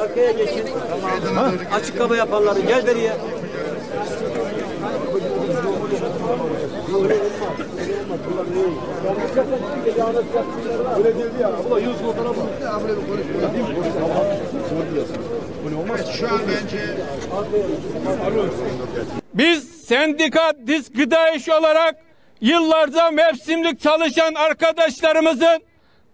Arkaya geçin. Tamam. Açık kaba yaparlar. Gel beriye. Biz sendika disk gıda işi olarak yıllarca mevsimlik çalışan arkadaşlarımızın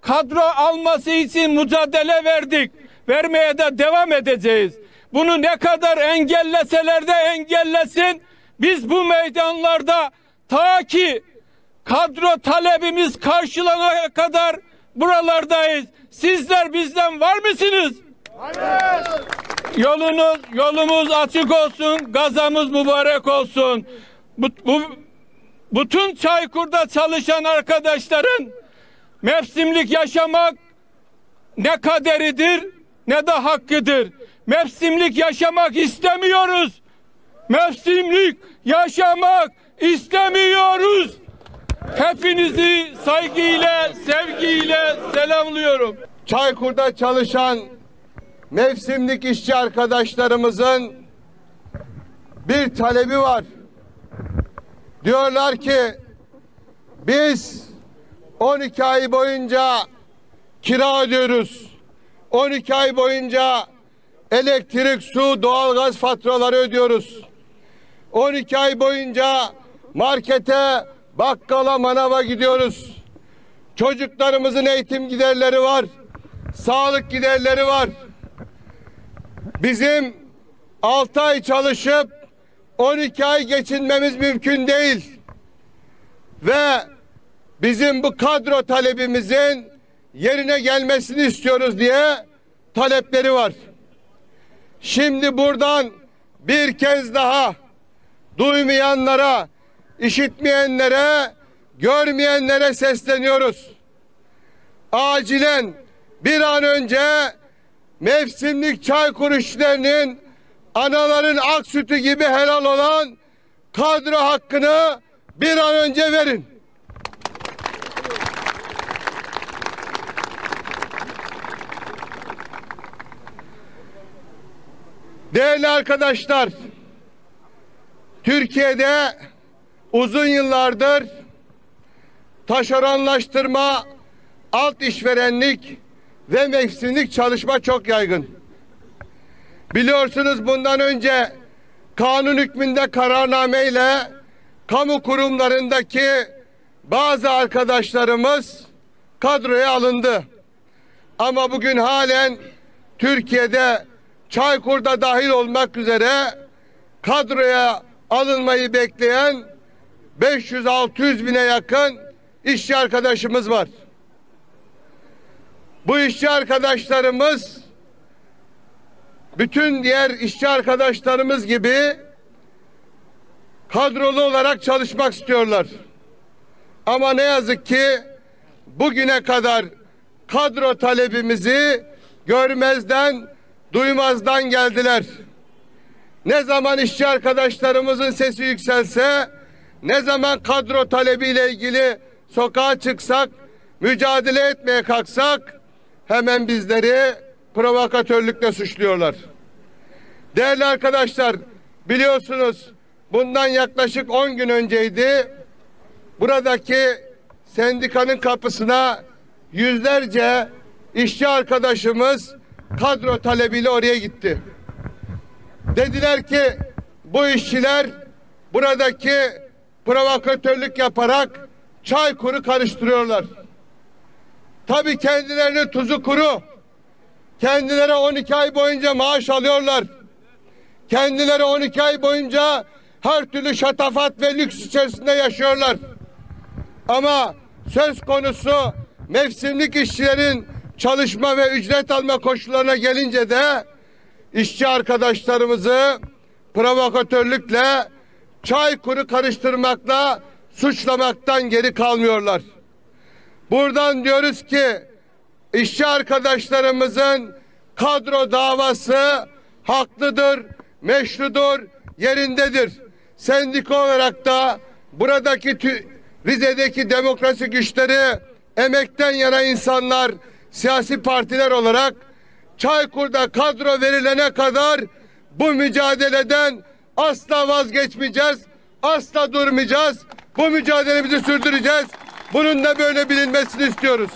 kadro alması için mücadele verdik. Vermeye de devam edeceğiz. Bunu ne kadar engelleseler de engellesin. Biz bu meydanlarda ta ki kadro talebimiz karşılanana kadar buralardayız. Sizler bizden var mısınız? Yolunuz, yolumuz açık olsun, gazamız mübarek olsun. Bu, bu, bütün Çaykur'da çalışan arkadaşların mevsimlik yaşamak ne kaderidir ne de hakkıdır. Mevsimlik yaşamak istemiyoruz. Mevsimlik yaşamak istemiyoruz. Hepinizi saygıyla, sevgiyle selamlıyorum. Çaykur'da çalışan mevsimlik işçi arkadaşlarımızın bir talebi var. Diyorlar ki biz 12 ay boyunca kira ödüyoruz. 12 ay boyunca elektrik, su, doğalgaz faturaları ödüyoruz. 12 ay boyunca markete, bakkala, manava gidiyoruz. Çocuklarımızın eğitim giderleri var. Sağlık giderleri var. Bizim 6 ay çalışıp 12 ay geçinmemiz mümkün değil. Ve bizim bu kadro talebimizin yerine gelmesini istiyoruz diye talepleri var. Şimdi buradan bir kez daha duymayanlara, işitmeyenlere, görmeyenlere sesleniyoruz. Acilen bir an önce mevsimlik çay kuruşlarının anaların ak sütü gibi helal olan kadro hakkını bir an önce verin. Değerli arkadaşlar, Türkiye'de uzun yıllardır taşeronlaştırma, alt işverenlik ve mevsimlik çalışma çok yaygın. Biliyorsunuz bundan önce kanun hükmünde kararnameyle kamu kurumlarındaki bazı arkadaşlarımız kadroya alındı. Ama bugün halen Türkiye'de Çaykur'da dahil olmak üzere kadroya alınmayı bekleyen 500-600 bine yakın işçi arkadaşımız var. Bu işçi arkadaşlarımız bütün diğer işçi arkadaşlarımız gibi kadrolu olarak çalışmak istiyorlar. Ama ne yazık ki bugüne kadar kadro talebimizi görmezden, duymazdan geldiler. Ne zaman işçi arkadaşlarımızın sesi yükselse, ne zaman kadro talebiyle ilgili sokağa çıksak, mücadele etmeye kalksak hemen bizleri provokatörlükle suçluyorlar. Değerli arkadaşlar, biliyorsunuz bundan yaklaşık 10 gün önceydi. Buradaki sendikanın kapısına yüzlerce işçi arkadaşımız kadro talebiyle oraya gitti. Dediler ki bu işçiler buradaki provokatörlük yaparak çay kuru karıştırıyorlar. Tabii kendilerinin tuzu kuru. Kendileri 12 ay boyunca maaş alıyorlar. Kendileri 12 ay boyunca her türlü şatafat ve lüks içerisinde yaşıyorlar. Ama söz konusu mevsimlik işçilerin çalışma ve ücret alma koşullarına gelince de işçi arkadaşlarımızı provokatörlükle çay kuru karıştırmakla suçlamaktan geri kalmıyorlar. Buradan diyoruz ki işçi arkadaşlarımızın kadro davası haklıdır, meşrudur, yerindedir. Sendika olarak da buradaki Rize'deki demokrasi güçleri, emekten yana insanlar, siyasi partiler olarak Çaykur'da kadro verilene kadar bu mücadeleden asla vazgeçmeyeceğiz, asla durmayacağız. Bu mücadelemizi sürdüreceğiz. Bunun da böyle bilinmesini istiyoruz.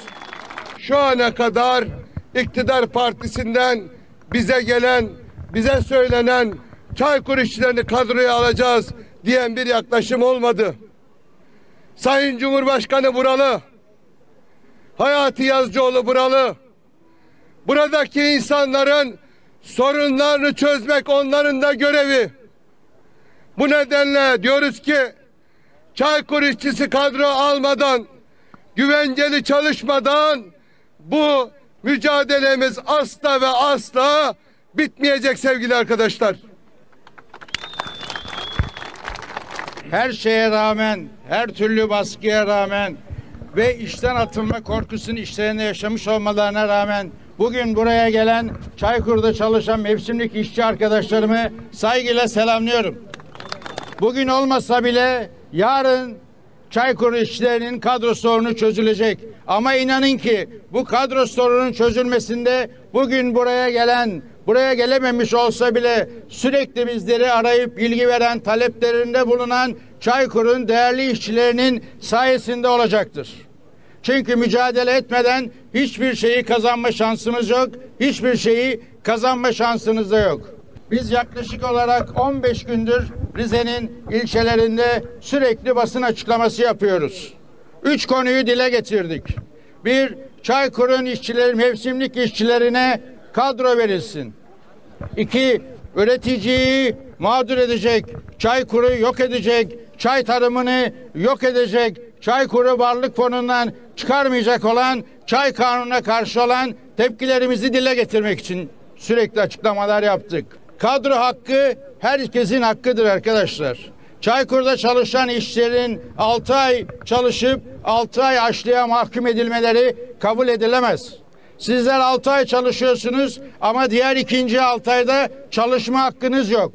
Şu ana kadar iktidar partisinden bize gelen, bize söylenen Çaykur işçilerini kadroya alacağız diyen bir yaklaşım olmadı. Sayın Cumhurbaşkanı buralı. Hayati Yazıcıoğlu buralı. Buradaki insanların sorunlarını çözmek onların da görevi. Bu nedenle diyoruz ki Çaykur işçisi kadro almadan, güvenceli çalışmadan bu mücadelemiz asla ve asla bitmeyecek sevgili arkadaşlar. her şeye rağmen, her türlü baskıya rağmen ve işten atılma korkusunu işlerinde yaşamış olmalarına rağmen bugün buraya gelen Çaykur'da çalışan mevsimlik işçi arkadaşlarımı saygıyla selamlıyorum. Bugün olmasa bile yarın Çaykur işçilerinin kadro sorunu çözülecek. Ama inanın ki bu kadro sorunun çözülmesinde bugün buraya gelen, buraya gelememiş olsa bile sürekli bizleri arayıp bilgi veren, taleplerinde bulunan Çaykur'un değerli işçilerinin sayesinde olacaktır. Çünkü mücadele etmeden hiçbir şeyi kazanma şansımız yok. Hiçbir şeyi kazanma şansınız da yok. Biz yaklaşık olarak 15 gündür Rize'nin ilçelerinde sürekli basın açıklaması yapıyoruz. Üç konuyu dile getirdik. Bir, Çaykur'un işçileri, mevsimlik işçilerine kadro verilsin. İki, üreticiyi mağdur edecek, Çaykur'u yok edecek, çay tarımını yok edecek, Çaykur'u varlık fonundan çıkarmayacak olan, çay kanununa karşı olan tepkilerimizi dile getirmek için sürekli açıklamalar yaptık. Kadro hakkı herkesin hakkıdır arkadaşlar. Çaykur'da çalışan işçilerin 6 ay çalışıp 6 ay açlığa mahkum edilmeleri kabul edilemez. Sizler 6 ay çalışıyorsunuz ama diğer ikinci 6 ayda çalışma hakkınız yok.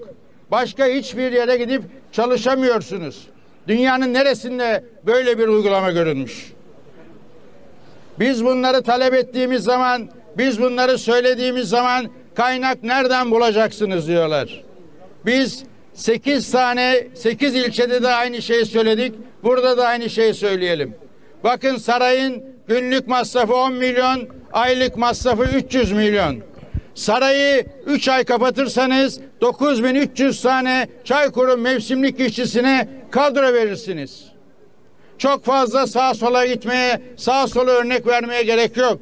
Başka hiçbir yere gidip çalışamıyorsunuz. Dünyanın neresinde böyle bir uygulama görülmüş? Biz bunları talep ettiğimiz zaman, biz bunları söylediğimiz zaman kaynak nereden bulacaksınız diyorlar. Biz 8 tane 8 ilçede de aynı şeyi söyledik. Burada da aynı şeyi söyleyelim. Bakın sarayın günlük masrafı 10 milyon, aylık masrafı 300 milyon. Sarayı 3 ay kapatırsanız 9300 tane Çaykur'un mevsimlik işçisine kadro verirsiniz. Çok fazla sağa sola gitmeye, sağa sola örnek vermeye gerek yok.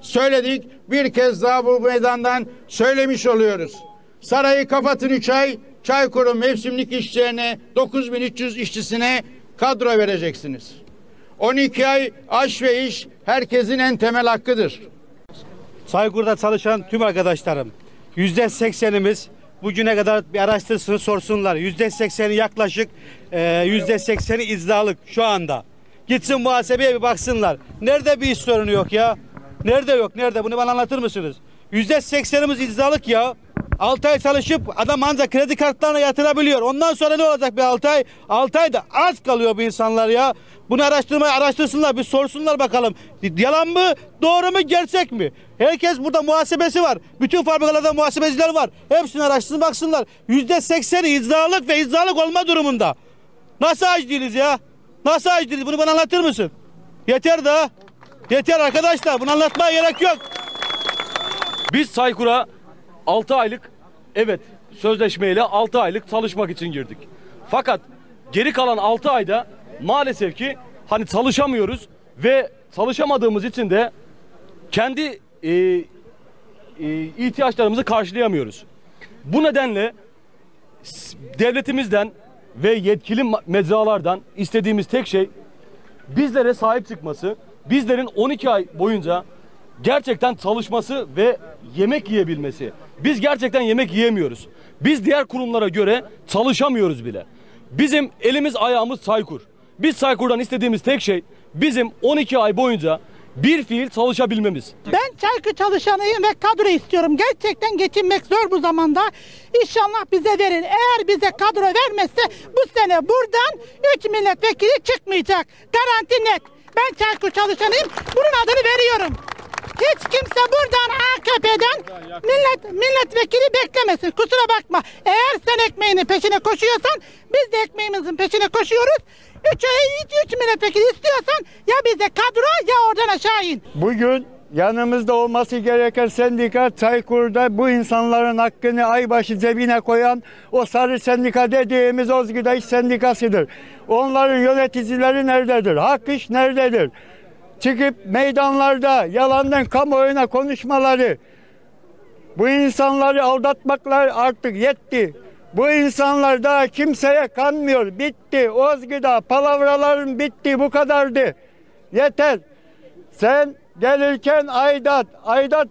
Söyledik, bir kez daha bu meydandan söylemiş oluyoruz. Sarayı kapatın 3 ay, Çaykur'un mevsimlik işçilerine 9300 işçisine kadro vereceksiniz. 12 ay aş ve iş herkesin en temel hakkıdır. Saykur'da çalışan tüm arkadaşlarım yüzde seksenimiz bugüne kadar bir araştırsın sorsunlar. Yüzde sekseni yaklaşık e, yüzde sekseni izdalık şu anda. Gitsin muhasebeye bir baksınlar. Nerede bir iş sorunu yok ya? Nerede yok? Nerede? Bunu bana anlatır mısınız? Yüzde seksenimiz izdalık ya. 6 ay çalışıp adam ancak kredi kartlarına yatırabiliyor. Ondan sonra ne olacak bir 6 ay? 6 ayda az kalıyor bu insanlar ya. Bunu araştırmaya araştırsınlar bir sorsunlar bakalım. Yalan mı? Doğru mu? Gerçek mi? Herkes burada muhasebesi var. Bütün fabrikalarda muhasebeciler var. Hepsini araştırsın baksınlar. Yüzde sekseni izdalık ve izdalık olma durumunda. Nasıl aç değiliz ya? Nasıl aç değiliz? Bunu bana anlatır mısın? Yeter daha. Yeter arkadaşlar. Bunu anlatmaya gerek yok. Biz Saykur'a 6 aylık evet sözleşmeyle 6 aylık çalışmak için girdik. Fakat geri kalan 6 ayda maalesef ki hani çalışamıyoruz ve çalışamadığımız için de kendi e, e, ihtiyaçlarımızı karşılayamıyoruz. Bu nedenle devletimizden ve yetkili mecralardan istediğimiz tek şey bizlere sahip çıkması, bizlerin 12 ay boyunca gerçekten çalışması ve yemek yiyebilmesi. Biz gerçekten yemek yiyemiyoruz. Biz diğer kurumlara göre çalışamıyoruz bile. Bizim elimiz ayağımız Saykur. Biz Saykur'dan istediğimiz tek şey bizim 12 ay boyunca bir fiil çalışabilmemiz. Ben Çaykur çalışanıyım ve kadro istiyorum. Gerçekten geçinmek zor bu zamanda. İnşallah bize verin. Eğer bize kadro vermezse bu sene buradan 3 milletvekili çıkmayacak. Garanti net. Ben Çaykur çalışanıyım. Bunun adını veriyorum. Hiç kimse buradan AKP'den millet milletvekili beklemesin. Kusura bakma. Eğer sen ekmeğinin peşine koşuyorsan biz de ekmeğimizin peşine koşuyoruz. Üç, üç, üç milletvekili istiyorsan ya bize kadro ya oradan aşağı in. Bugün yanımızda olması gereken sendika Çaykur'da bu insanların hakkını aybaşı cebine koyan o sarı sendika dediğimiz Ozgüdaş sendikasıdır. Onların yöneticileri nerededir? Hak iş nerededir? Çıkıp meydanlarda yalandan kamuoyuna konuşmaları, bu insanları aldatmaklar artık yetti. Bu insanlar daha kimseye kanmıyor. Bitti. Ozgüda palavraların bitti. Bu kadardı. Yeter. Sen gelirken aidat, aidat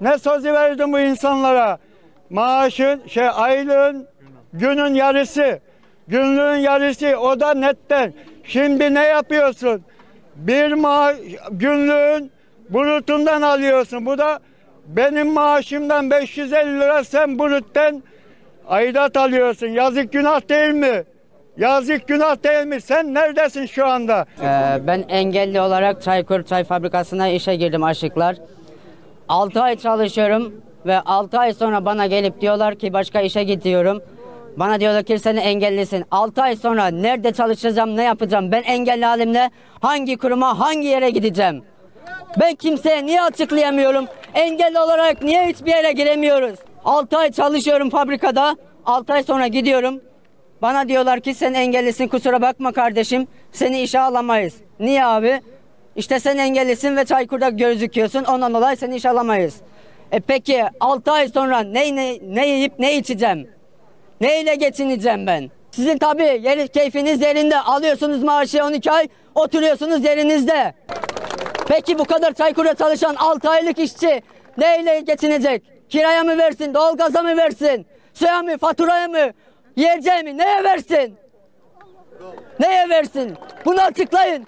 ne sözü verdin bu insanlara? Maaşın, şey aylığın, günün yarısı, günlüğün yarısı o da netten. Şimdi ne yapıyorsun? Bir maaş, günlüğün brutundan alıyorsun. Bu da benim maaşımdan 550 lira sen brutten aidat alıyorsun. Yazık günah değil mi? Yazık günah değil mi? Sen neredesin şu anda? Ee, ben engelli olarak Çaykur Çay Fabrikası'na işe girdim aşıklar. 6 ay çalışıyorum ve 6 ay sonra bana gelip diyorlar ki başka işe gidiyorum. Bana diyorlar ki sen engellisin. 6 ay sonra nerede çalışacağım, ne yapacağım? Ben engelli halimle hangi kuruma, hangi yere gideceğim? Ben kimseye niye açıklayamıyorum? Engelli olarak niye hiçbir yere giremiyoruz? 6 ay çalışıyorum fabrikada. 6 ay sonra gidiyorum. Bana diyorlar ki sen engellisin kusura bakma kardeşim. Seni işe alamayız. Niye abi? İşte sen engellisin ve Çaykur'da gözüküyorsun. Ondan dolayı seni işe alamayız. E peki 6 ay sonra ne, ne, ne yiyip ne içeceğim? Neyle geçineceğim ben? Sizin tabii yeri, keyfiniz yerinde. Alıyorsunuz maaşı 12 ay, oturuyorsunuz yerinizde. Peki bu kadar Çaykur'da çalışan 6 aylık işçi neyle geçinecek? Kiraya mı versin, doğalgaza mı versin? Suya mı, faturaya mı? Yiyeceğe mi? Neye versin? Neye versin? Bunu açıklayın.